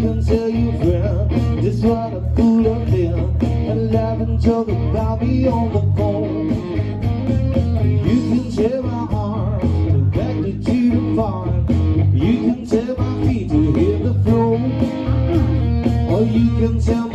can tell your friend Just what a fool I've been And laugh and joke about me on the phone. You can tear my heart To back to the farm You can tear my feet to hit the floor. Or you can tell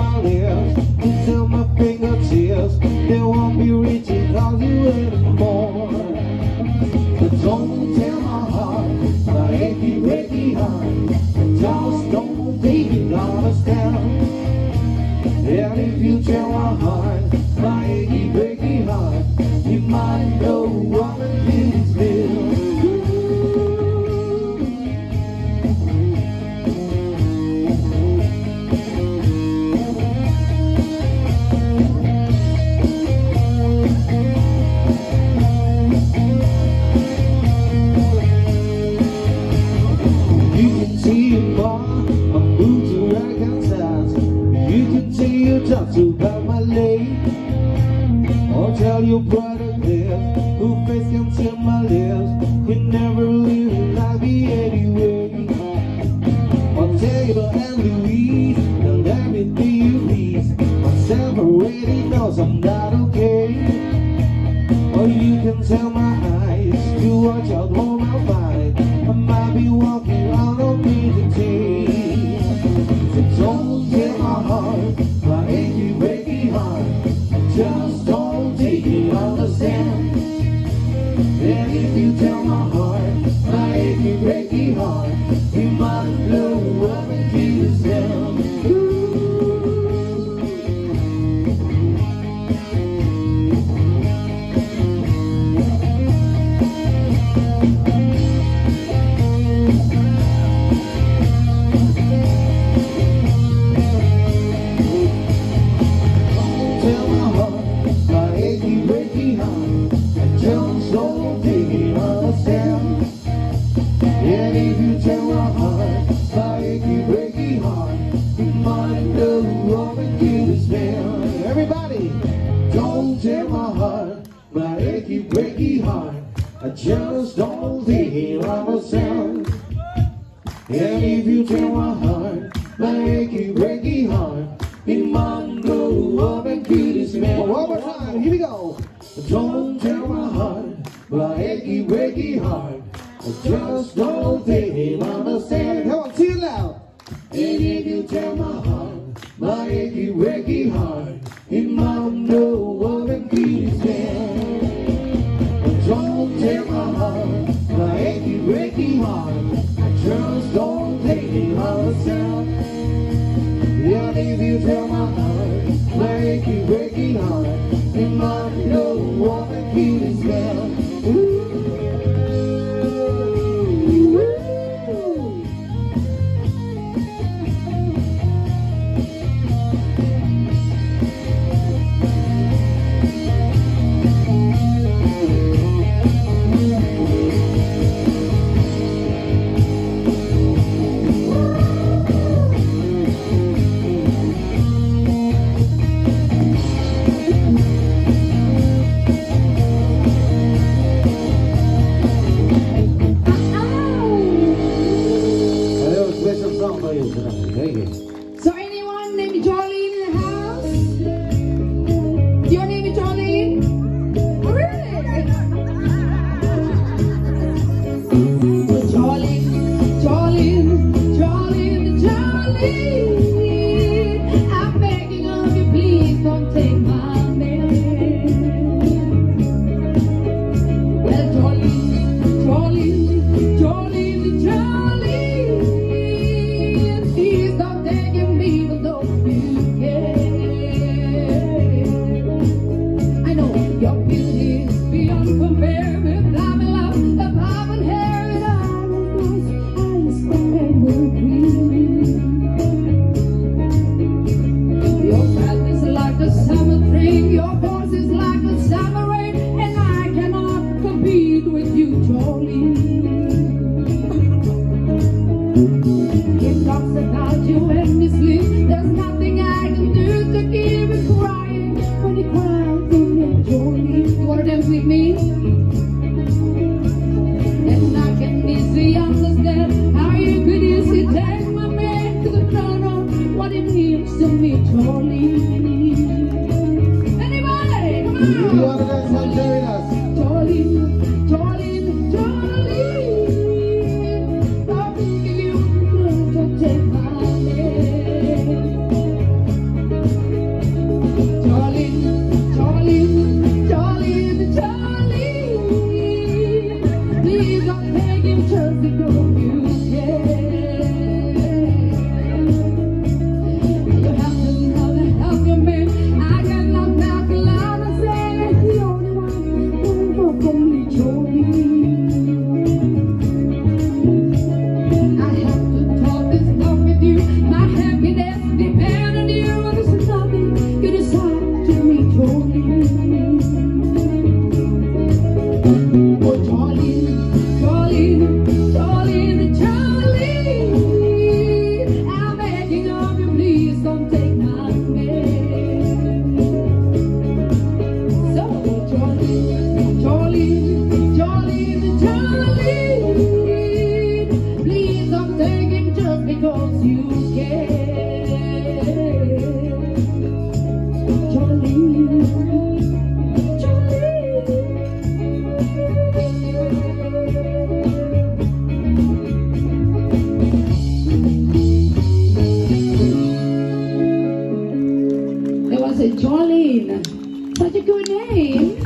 Such a good name.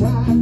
Weight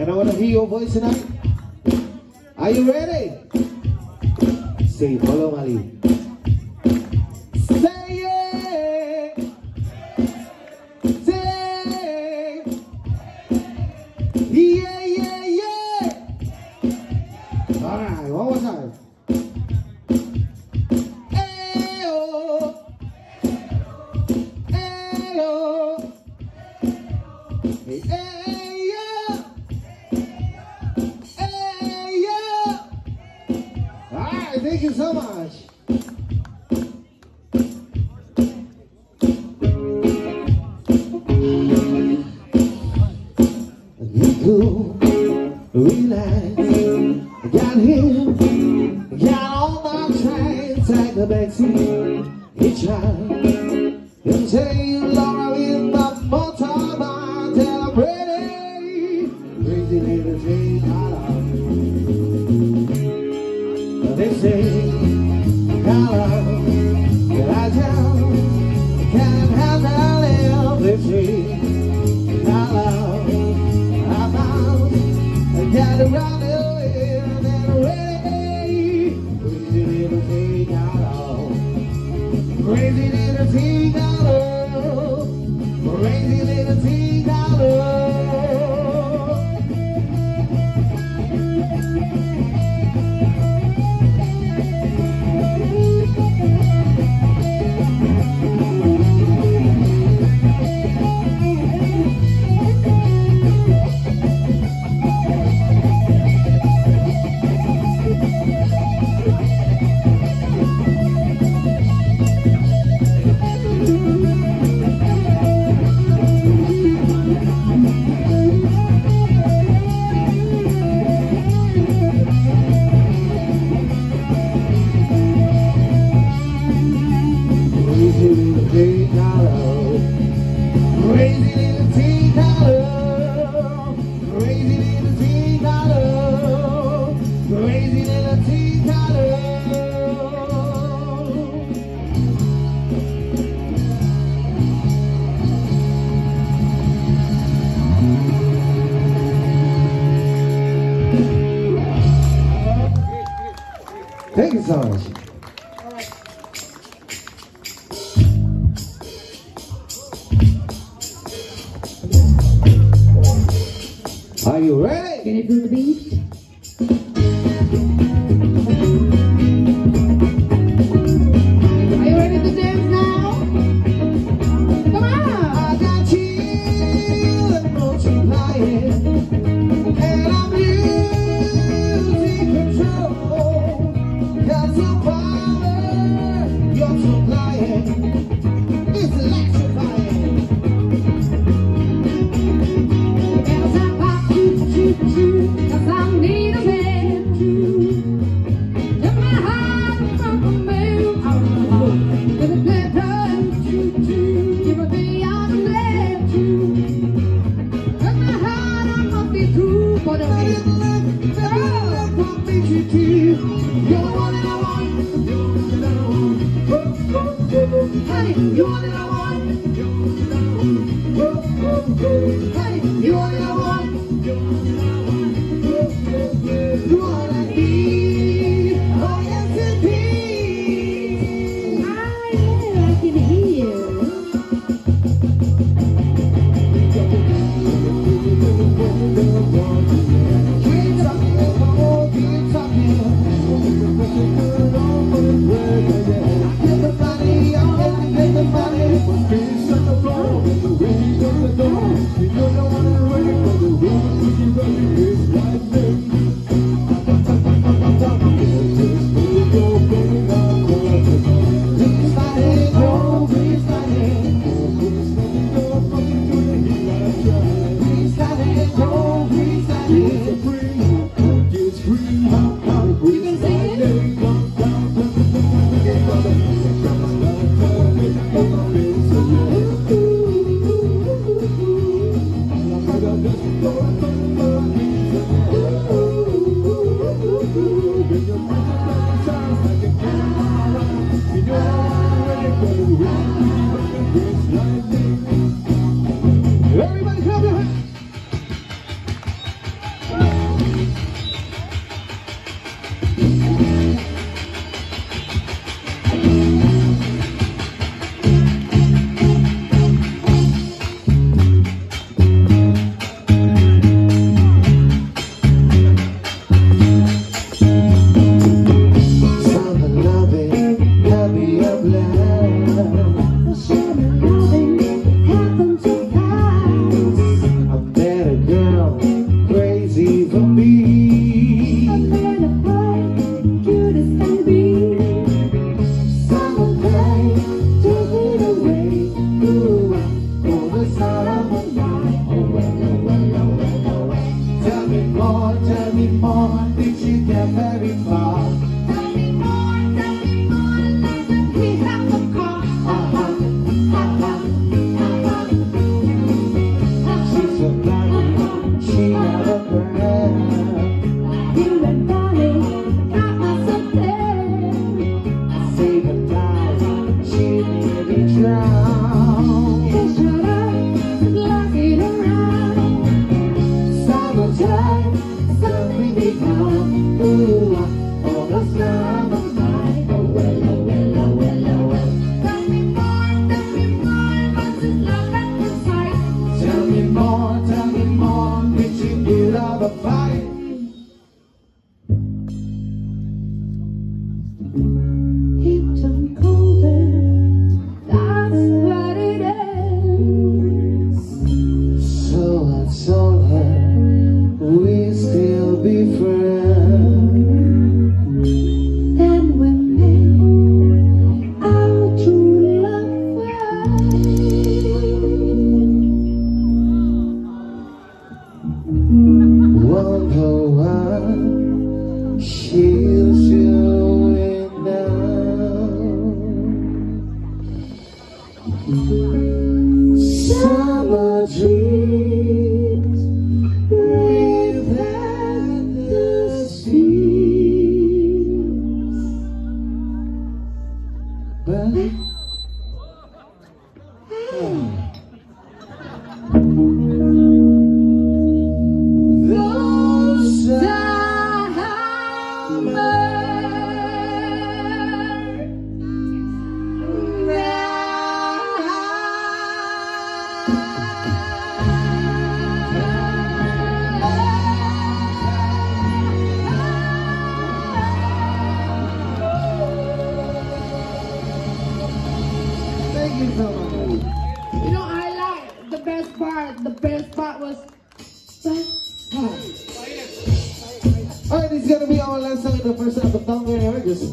And I want to hear your voice tonight. Are you ready? Say, follow my lead. Are you ready? Can you do the beat? Thank you. First part was Alright, it's gonna be our last song in the first half of Tongue and Just